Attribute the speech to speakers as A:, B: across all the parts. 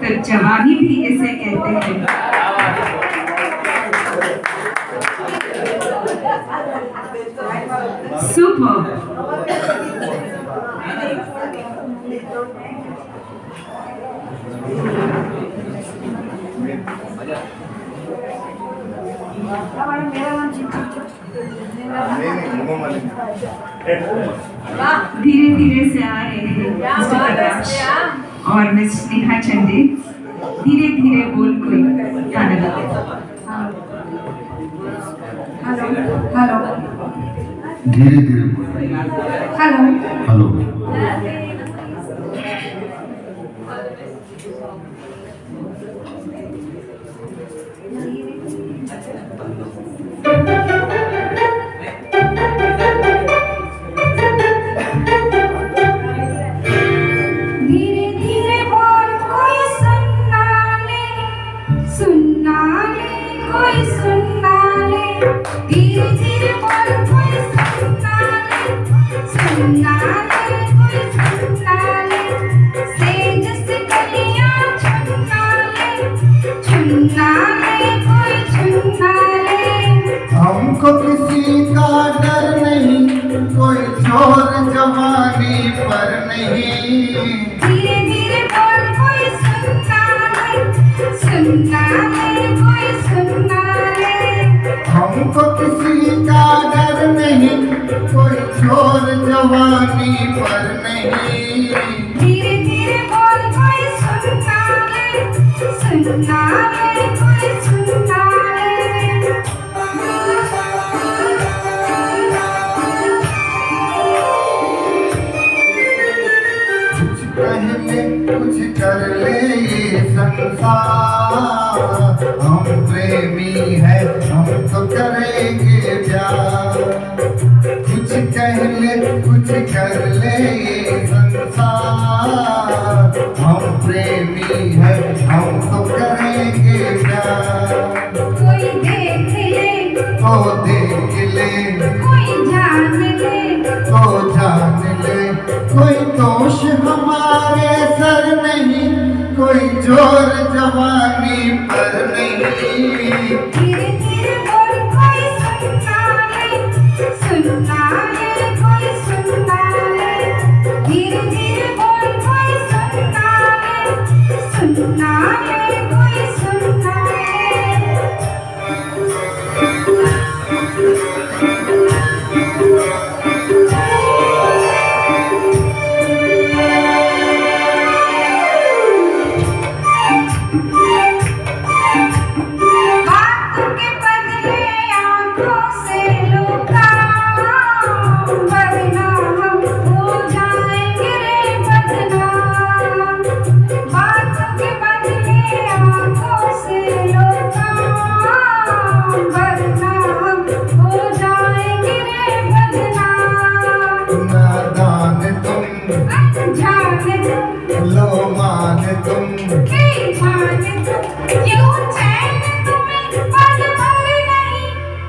A: तो जवानी भी इसे कहते हैं। सुपर धीरे धीरे से आ रहे हैं। और मिस नेहा चंदे धीरे धीरे बोल कोई गाना गाते
B: हेलो हेलो।
C: धीरे धीरे बोलो।
B: हेलो।
C: हेलो।
B: धीरे
C: नहीं, कोई चोर जवानी पर नहीं।
B: धीरे धीरे बोल, कोई सुनना ले सुनना ले कोई सुनना ले
C: हमको किसी का डर नहीं, कोई छोर जवानी पर नहीं।
B: धीरे धीरे बोल, कोई सुनता सुनता कोई
C: पहले कुछ कर ले ये संसार। हम प्रेमी है हम तो करेंगे प्यार। कुछ कह ले कुछ कर ले ये संसार। हम प्रेमी है हम तो करेंगे प्यार।
B: कोई देख ले।
C: तो देख ले। जवानी पर नहीं।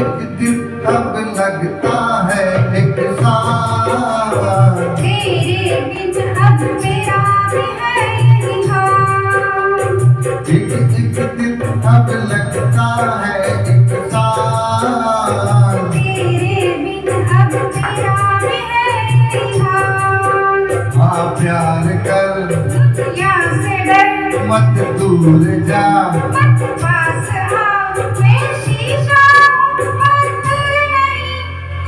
C: एक दिन अब लगता है एक साल
B: तेरे बिन अब मेरा भी है यही
C: एक एक दिन अब लगता है एक साल
B: तेरे बिन अब मेरा भी है यही
C: हाँ प्यार कर।
B: दुनिया से डर।
C: मत दूर जा।
B: मत